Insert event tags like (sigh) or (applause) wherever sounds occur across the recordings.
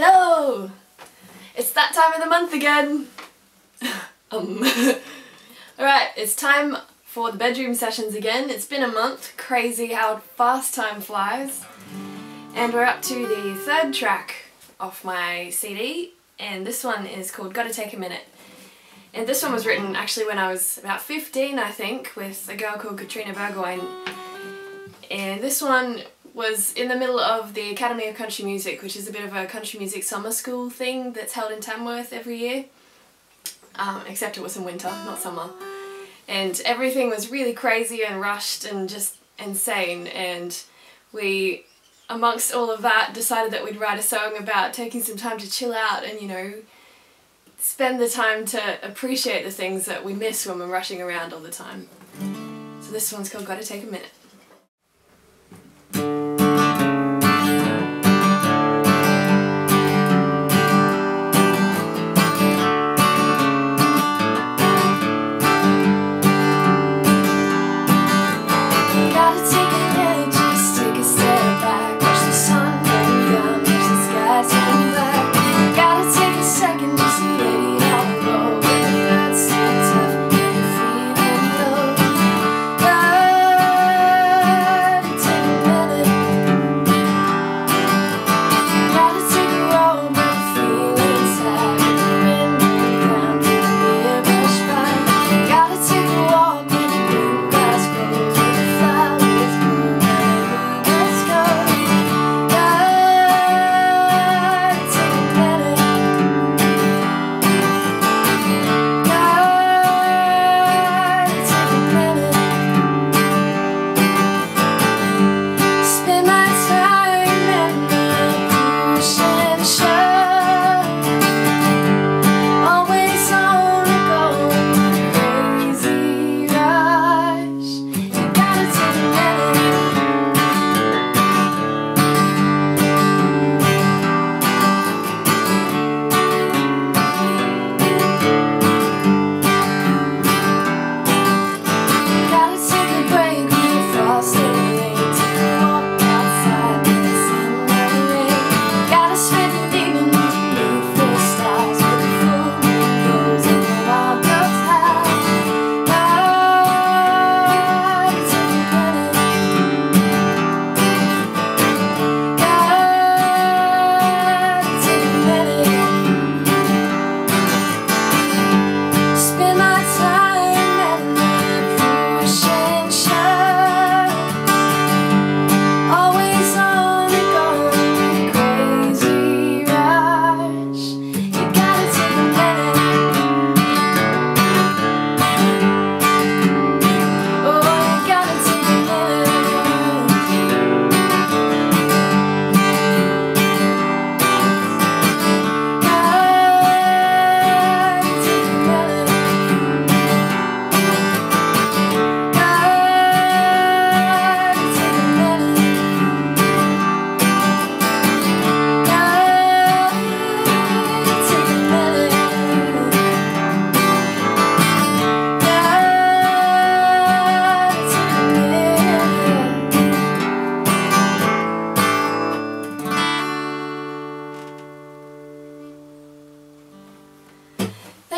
Hello! It's that time of the month again! (laughs) um. (laughs) Alright, it's time for the bedroom sessions again. It's been a month. Crazy how fast time flies. And we're up to the third track off my CD and this one is called Gotta Take a Minute. And this one was written actually when I was about 15 I think with a girl called Katrina Burgoyne and this one was in the middle of the Academy of Country Music, which is a bit of a country music summer school thing that's held in Tamworth every year. Um, except it was in winter, not summer. And everything was really crazy and rushed and just insane and we, amongst all of that, decided that we'd write a song about taking some time to chill out and, you know, spend the time to appreciate the things that we miss when we're rushing around all the time. So this one's called Gotta Take a Minute.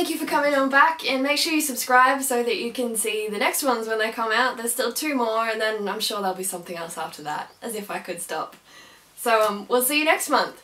Thank you for coming on back and make sure you subscribe so that you can see the next ones when they come out. There's still two more and then I'm sure there'll be something else after that, as if I could stop. So um, we'll see you next month.